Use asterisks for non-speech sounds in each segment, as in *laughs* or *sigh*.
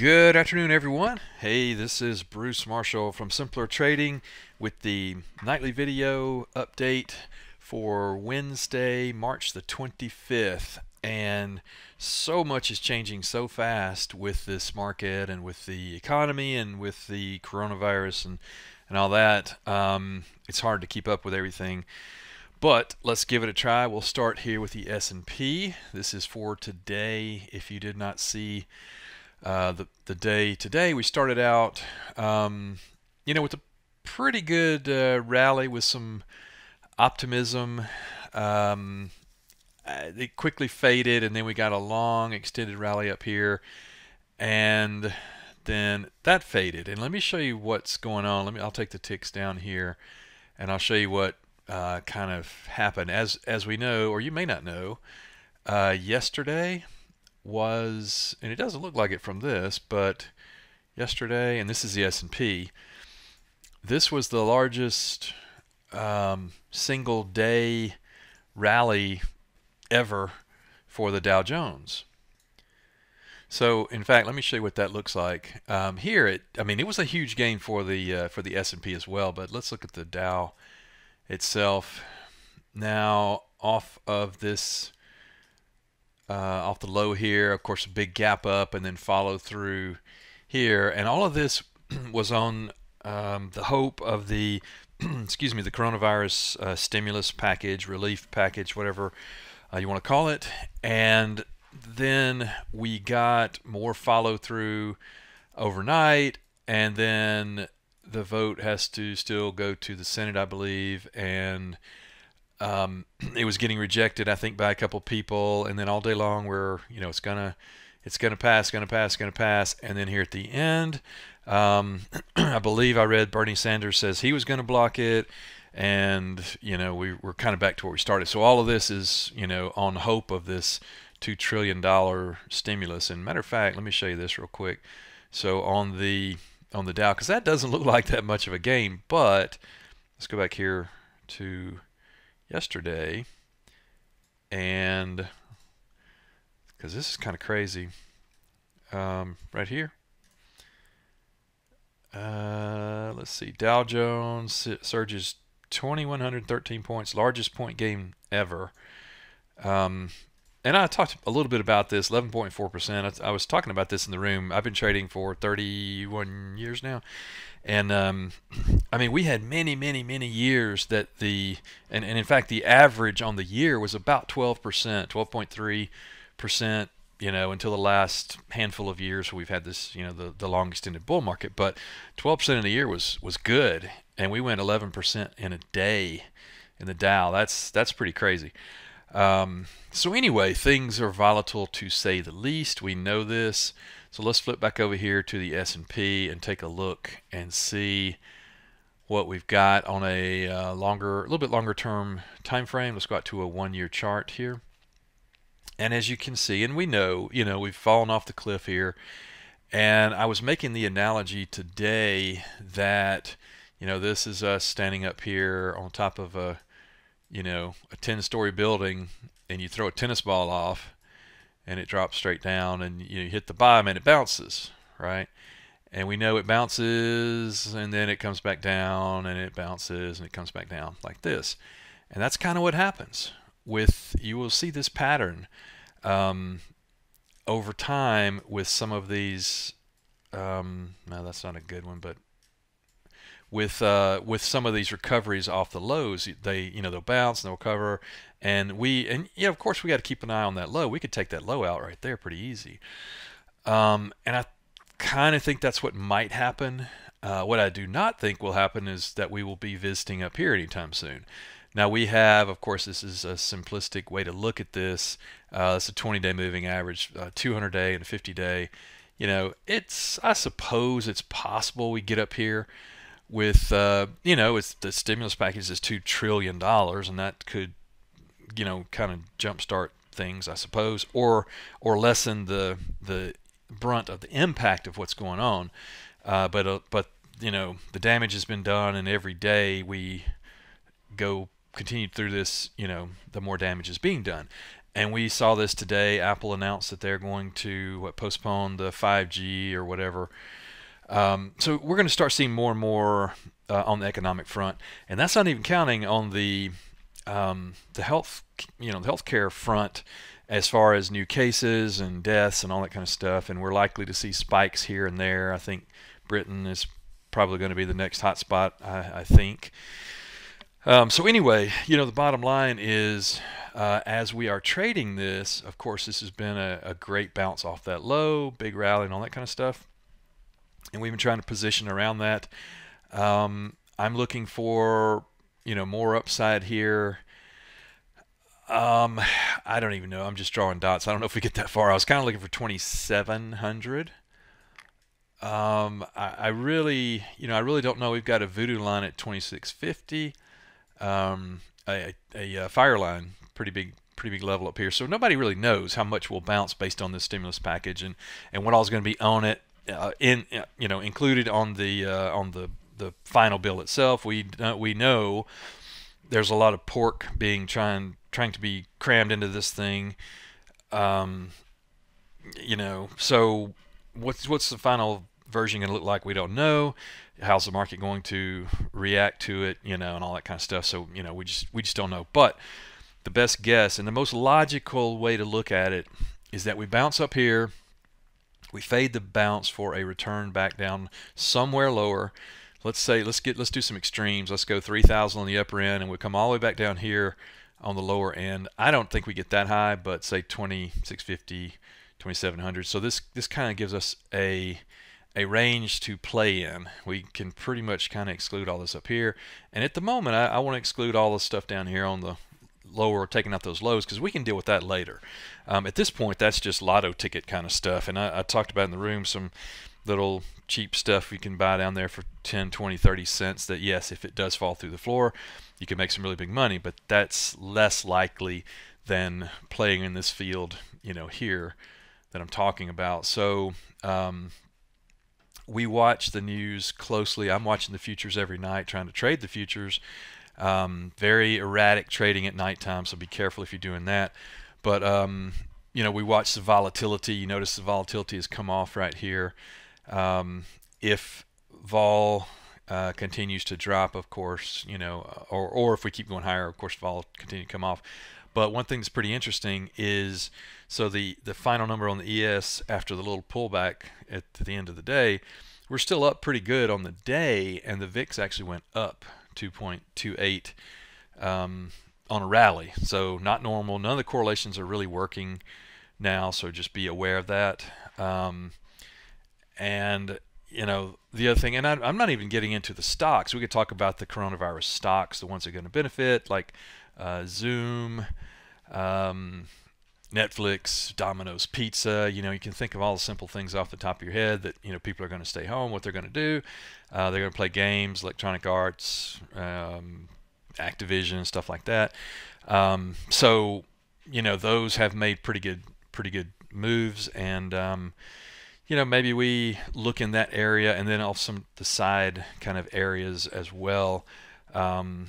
Good afternoon, everyone. Hey, this is Bruce Marshall from Simpler Trading with the nightly video update for Wednesday, March the 25th. And so much is changing so fast with this market and with the economy and with the coronavirus and, and all that. Um, it's hard to keep up with everything. But let's give it a try. We'll start here with the S&P. This is for today. If you did not see uh, the, the day today. We started out, um, you know, with a pretty good uh, rally with some optimism. Um, uh, it quickly faded, and then we got a long extended rally up here, and then that faded. And let me show you what's going on. Let me. I'll take the ticks down here, and I'll show you what uh, kind of happened. As as we know, or you may not know, uh, yesterday was, and it doesn't look like it from this, but yesterday, and this is the S&P, this was the largest um, single day rally ever for the Dow Jones. So, in fact, let me show you what that looks like. Um, here, it, I mean, it was a huge gain for the uh, for the S&P as well. But let's look at the Dow itself. Now, off of this uh, off the low here. Of course, a big gap up and then follow through here. And all of this *clears throat* was on um, the hope of the, *clears throat* excuse me, the coronavirus uh, stimulus package, relief package, whatever uh, you want to call it. And then we got more follow through overnight. And then the vote has to still go to the Senate, I believe. And um, *clears throat* it was getting rejected, I think, by a couple people, and then all day long we're, you know, it's gonna, it's gonna pass, gonna pass, gonna pass, and then here at the end, um, *clears throat* I believe I read Bernie Sanders says he was going to block it, and you know we we're kind of back to where we started. So all of this is, you know, on hope of this two trillion dollar stimulus. And matter of fact, let me show you this real quick. So on the on the Dow, because that doesn't look *laughs* like that much of a gain, but let's go back here to yesterday, and because this is kind of crazy, um, right here. Uh, let's see, Dow Jones surges 2,113 points, largest point game ever. Um, and I talked a little bit about this 11.4%. I, I, was talking about this in the room. I've been trading for 31 years now. And um, I mean, we had many, many, many years that the, and, and in fact, the average on the year was about 12%, 12.3%, you know, until the last handful of years we've had this, you know, the, the long extended bull market. But 12% in a year was, was good. And we went 11% in a day in the Dow. That's, that's pretty crazy. Um, so anyway, things are volatile to say the least. We know this. So let's flip back over here to the S&P and take a look and see what we've got on a uh, longer, a little bit longer term time frame. Let's go out to a one-year chart here. And as you can see, and we know, you know, we've fallen off the cliff here. And I was making the analogy today that, you know, this is us standing up here on top of a you know, a 10 story building and you throw a tennis ball off and it drops straight down and you, hit the bottom and it bounces, right? And we know it bounces and then it comes back down and it bounces and it comes back down like this. And that's kind of what happens with, you will see this pattern um, over time with some of these, um, no, that's not a good one, but with uh, with some of these recoveries off the lows. They you know they'll bounce and they'll recover, and we and yeah of course we got to keep an eye on that low. We could take that low out right there pretty easy. Um, and I kind of think that's what might happen. Uh, what I do not think will happen is that we will be visiting up here anytime soon. Now we have, of course, this is a simplistic way to look at this. Uh, it's a 20-day moving average, 200-day and 50-day. You know, it's I suppose it's possible we get up here with uh, you know the stimulus package is two trillion dollars and that could you know kind of jumpstart things I suppose or or lessen the the brunt of the impact of what's going on uh, but uh, but you know the damage has been done and every day we go continue through this you know the more damage is being done and we saw this today. Apple announced that they're going to what, postpone the 5G or whatever. Um, so we're going to start seeing more and more uh, on the economic front, and that's not even counting on the um, the health, you know, the healthcare front as far as new cases and deaths and all that kind of stuff. And we're likely to see spikes here and there. I think Britain is probably going to be the next hotspot. I, I think. Um, so anyway, you know, the bottom line is, uh, as we are trading this, of course, this has been a, a, great bounce off that low, big rally, and all that kind of stuff. And we've been trying to position around that. Um, I'm looking for, you know, more upside here. Um, I don't even know. I'm just drawing dots. I don't know if we get that far. I was kind of looking for 2,700. Um, I, I, really, you know, I really don't know. We've got a voodoo line at 2650 um, a, a, a, fire line, pretty big, pretty big level up here. So nobody really knows how much will bounce based on this stimulus package and and what all's going to be on it, uh, in uh, you know included on the uh, on the the final bill itself. We uh, we know there's a lot of pork being trying trying to be crammed into this thing. Um, you know, so what's what's the final version going to look like? We don't know how's the market going to react to it, you know, and all that kind of stuff. So, you know, we just we just don't know. But the best guess and the most logical way to look at it is that we bounce up here, we fade the bounce for a return back down somewhere lower. Let's say let's get let's do some extremes. Let's go 3,000 on the upper end, and we come all the way back down here on the lower end. I don't think we get that high, but say 2650, 2700. So this this kind of gives us a a range to play in. We can pretty much kind of exclude all this up here. And at the moment, I, I want to exclude all the stuff down here on the lower, or taking out those lows, because we can deal with that later. Um, at this point, that's just lotto ticket kind of stuff. And I, I, talked about in the room some little cheap stuff you can buy down there for 10, 20, 30 cents that, yes, if it does fall through the floor, you can make some really big money. But that's less likely than playing in this field, you know, here that I'm talking about. So, um, we watch the news closely. I'm watching the futures every night, trying to trade the futures. Um, very erratic trading at nighttime, so be careful if you're doing that. But um, you know, we watch the volatility. You notice the volatility has come off right here. Um, if vol uh, continues to drop, of course, you know, or or if we keep going higher, of course, vol continue to come off. But one thing that's pretty interesting is so the, the final number on the ES after the little pullback at the end of the day, we're still up pretty good on the day, and the VIX actually went up 2.28 um, on a rally. So not normal. None of the correlations are really working now, so just be aware of that. Um, and you know the other thing, and I, am not even getting into the stocks. We could talk about the coronavirus stocks, the ones that are going to benefit, like uh, Zoom, um, Netflix, Domino's Pizza. You know, you can think of all the simple things off the top of your head that you know people are going to stay home. What they're going to do, uh, they're going to play games, Electronic Arts, um, Activision, stuff like that. Um, so you know those have made pretty good pretty good moves and um, you know maybe we look in that area and then off some the side kind of areas as well um,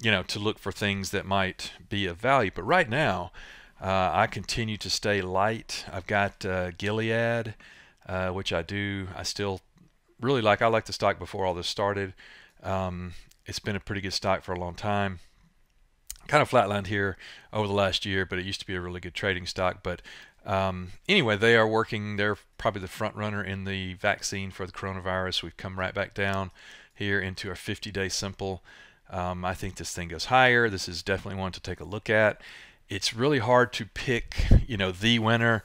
you know, to look for things that might be of value. But right now, uh, I continue to stay light. I've got uh, Gilead, uh, which I do. I still really like. I like the stock before all this started. Um, it's been a pretty good stock for a long time. Kind of flatlined here over the last year, but it used to be a really good trading stock. But um, anyway, they are working. They're probably the front runner in the vaccine for the coronavirus. We've come right back down here into our 50-day simple. Um, I think this thing goes higher. This is definitely one to take a look at. It's really hard to pick, you know, the winner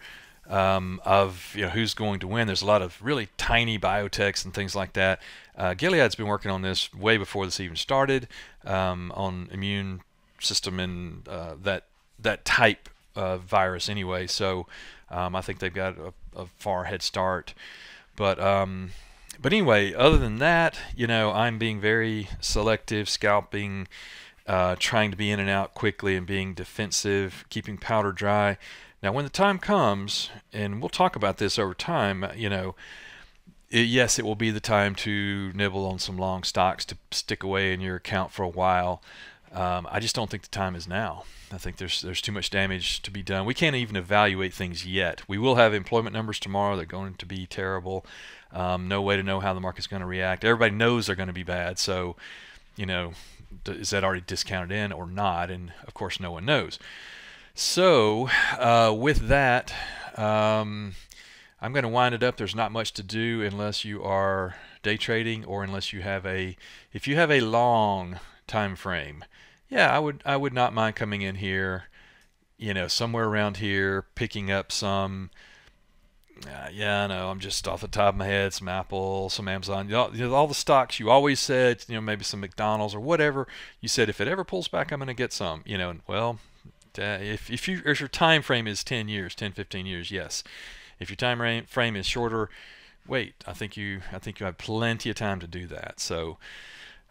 um, of you know who's going to win. There's a lot of really tiny biotechs and things like that. Uh, Gilead's been working on this way before this even started um, on immune system and uh, that that type of virus anyway. So um, I think they've got a, a, far head start. But um, but anyway, other than that, you know, I'm being very selective, scalping, uh, trying to be in and out quickly and being defensive, keeping powder dry. Now, when the time comes, and we'll talk about this over time, you know, it, yes, it will be the time to nibble on some long stocks to stick away in your account for a while. Um, I just don't think the time is now. I think there's there's too much damage to be done. We can't even evaluate things yet. We will have employment numbers tomorrow. They're going to be terrible. Um, no way to know how the market's going to react. Everybody knows they're going to be bad. So, you know, is that already discounted in or not? And of course, no one knows. So, uh, with that, um, I'm going to wind it up. There's not much to do unless you are day trading or unless you have a if you have a long time frame. Yeah, I would I would not mind coming in here, you know, somewhere around here, picking up some uh, yeah, I know. I'm just off the top of my head. Some Apple, some Amazon, you know, all the stocks you always said, you know, maybe some McDonald's or whatever. You said if it ever pulls back, I'm going to get some. You know, and well, uh, if if, you, if your time frame is 10 years, 10, 15 years, yes. If your time frame is shorter, wait. I think you I think you have plenty of time to do that. So.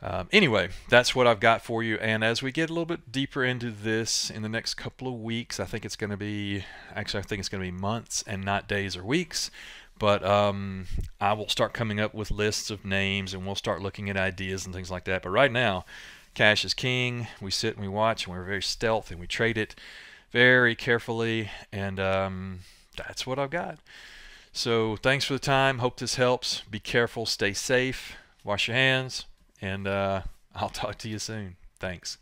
Um, anyway, that's what I've got for you. And as we get a little bit deeper into this in the next couple of weeks, I think it's going to be actually, I think it's going to be months and not days or weeks. But um, I will start coming up with lists of names and we'll start looking at ideas and things like that. But right now, cash is king. We sit and we watch and we're very stealth and we trade it very carefully. And um, that's what I've got. So thanks for the time. Hope this helps. Be careful. Stay safe. Wash your hands and uh, I'll talk to you soon. Thanks.